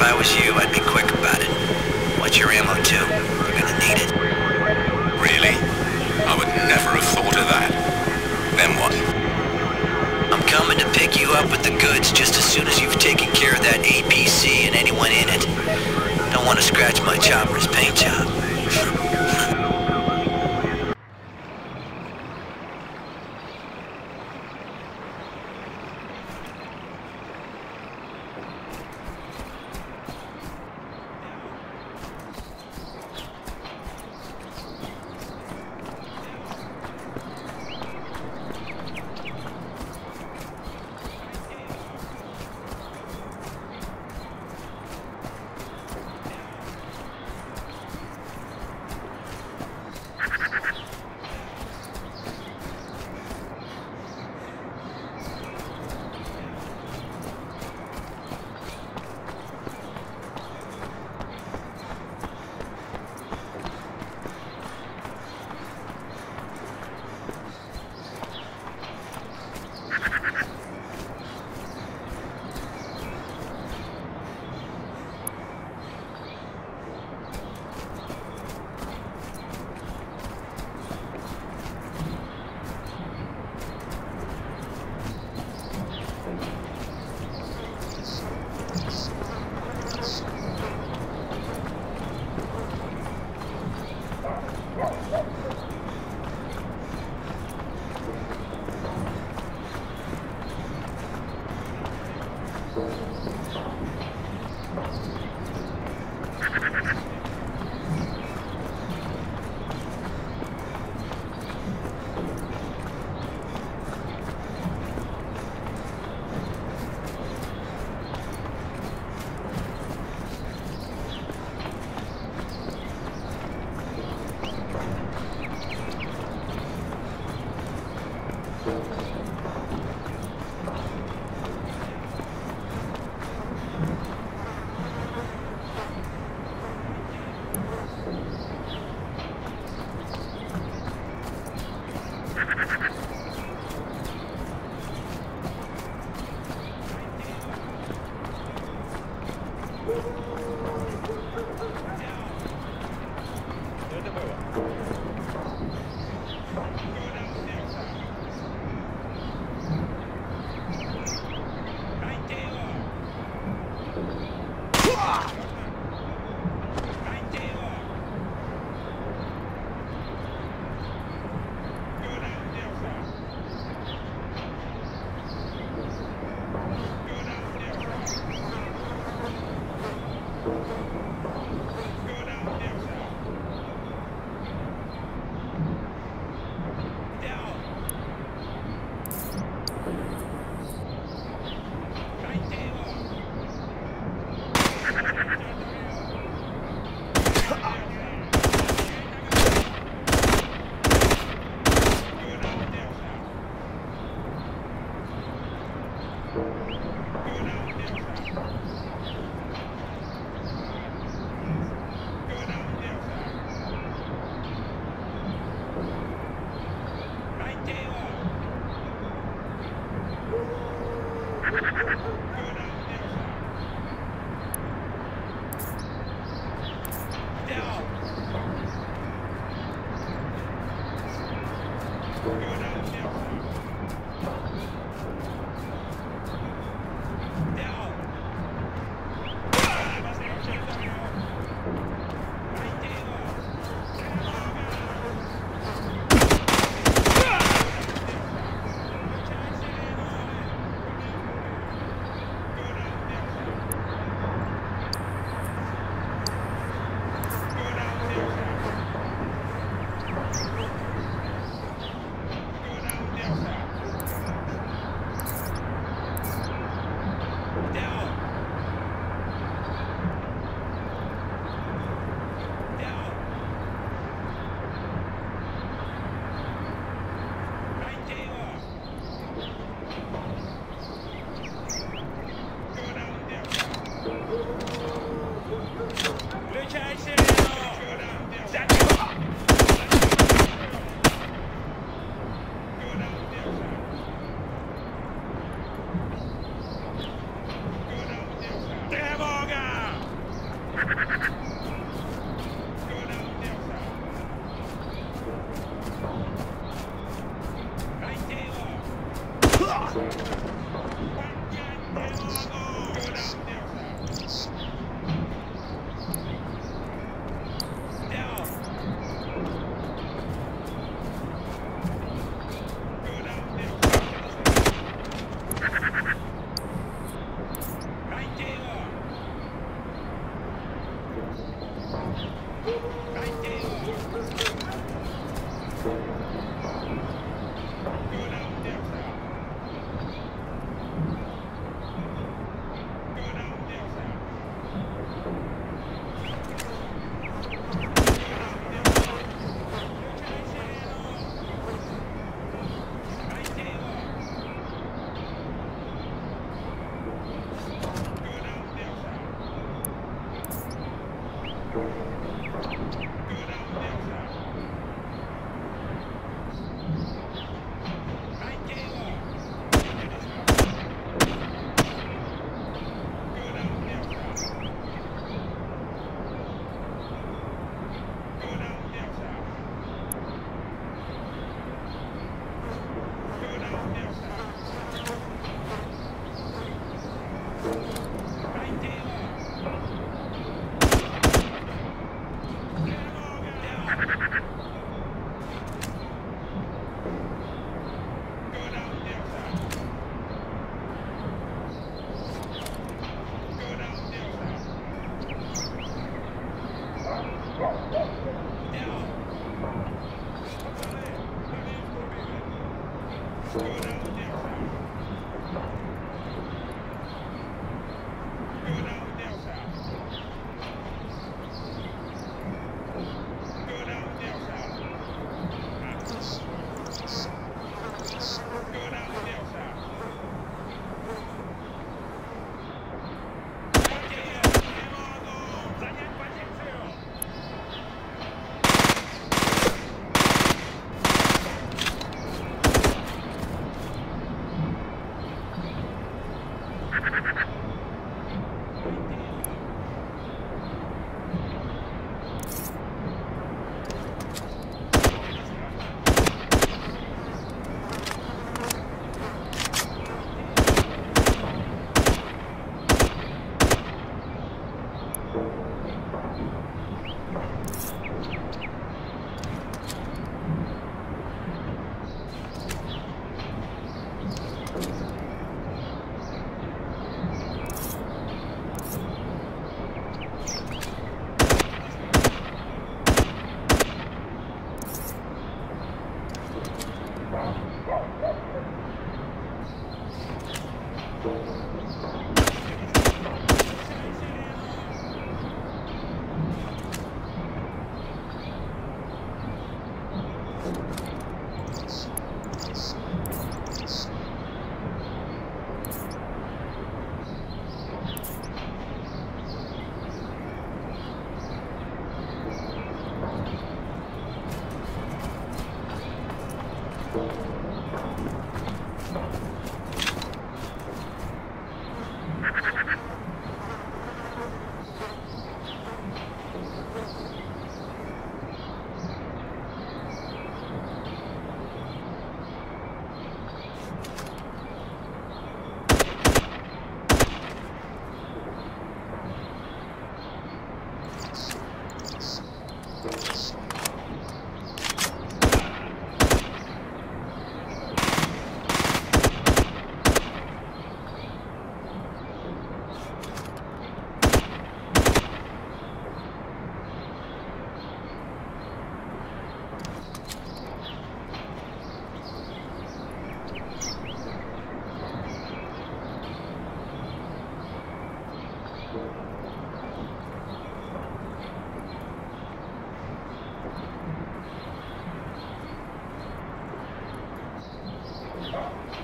If I was you, I'd be quick about it. Watch your ammo, too. You're gonna need it. Really? I would never have thought of that. Then what? I'm coming to pick you up with the goods just as soon as you've taken care of that APC and anyone in it. Don't want to scratch my chopper's paint job.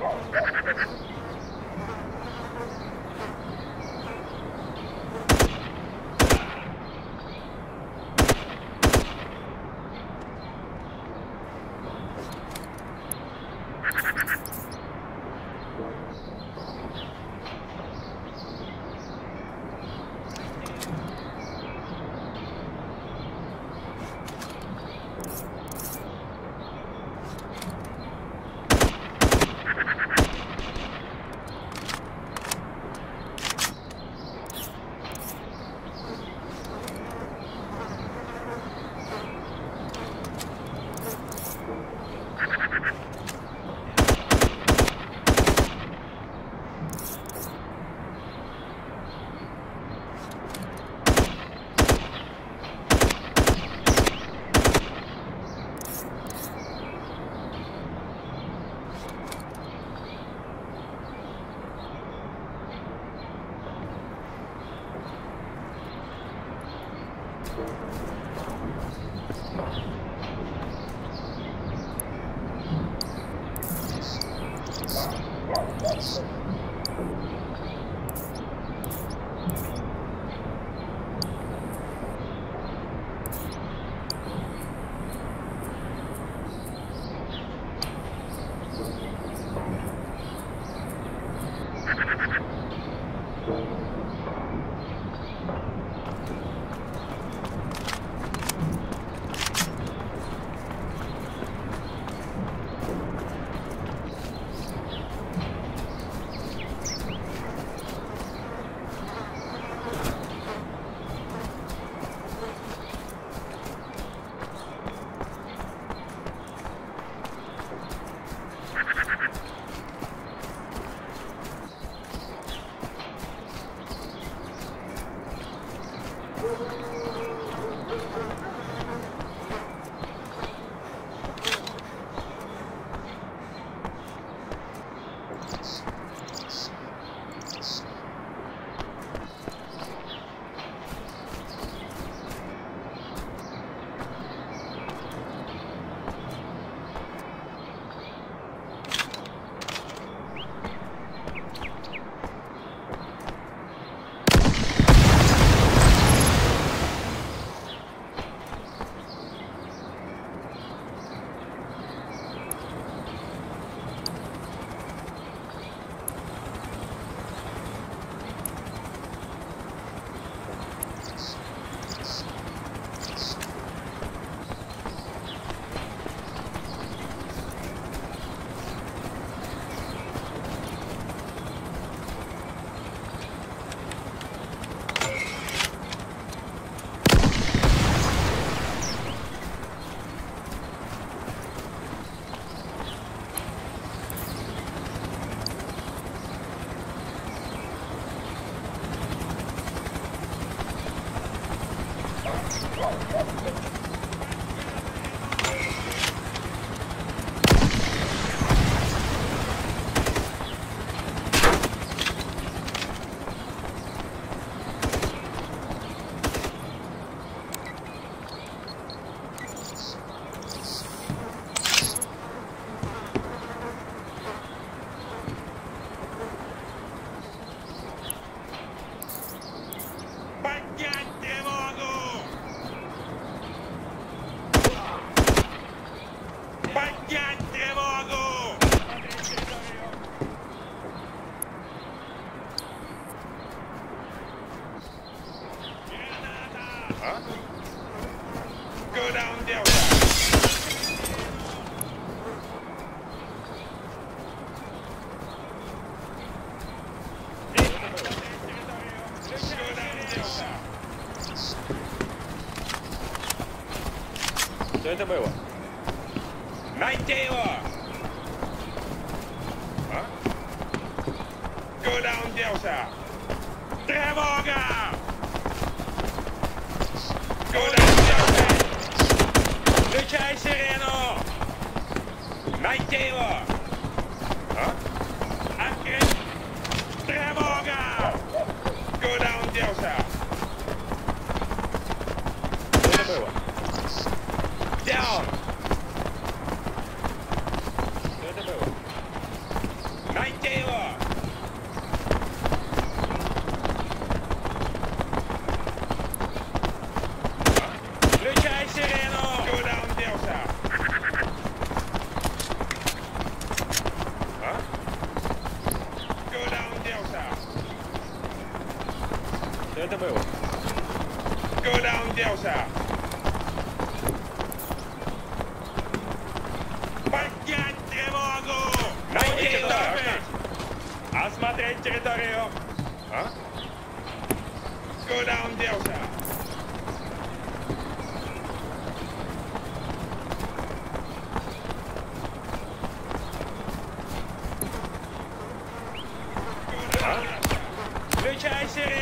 Oh, Yes. Go down, Delta! Devoga! Go down, Delta! 抜き合いシレーの内定を down, Delta! Поднять тревогу! Найти это топить! Осмотреть территорию! А? Go down, Delta! Включай сирену!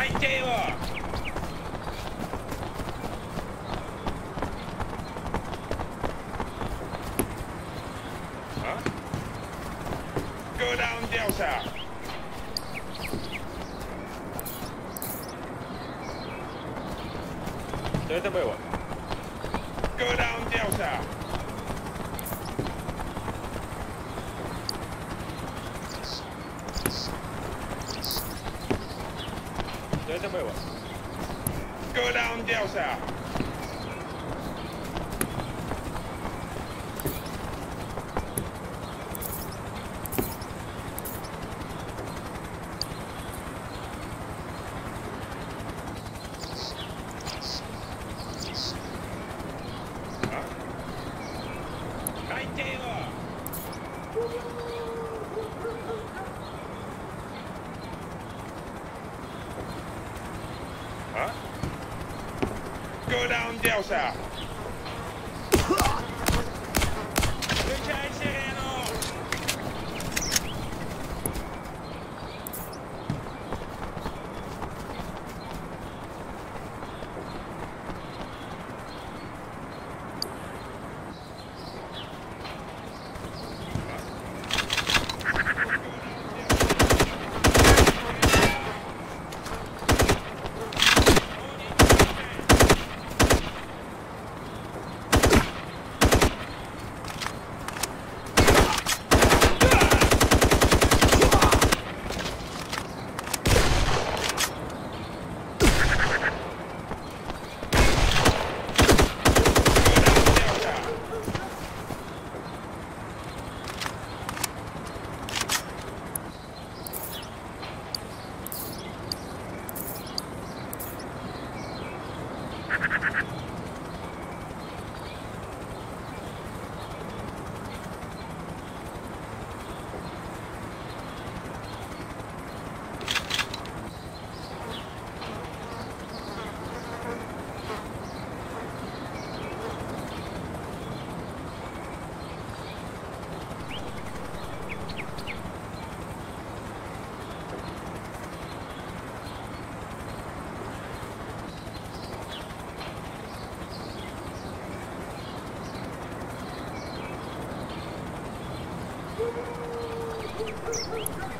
最低を。Dell's house. ちょっと!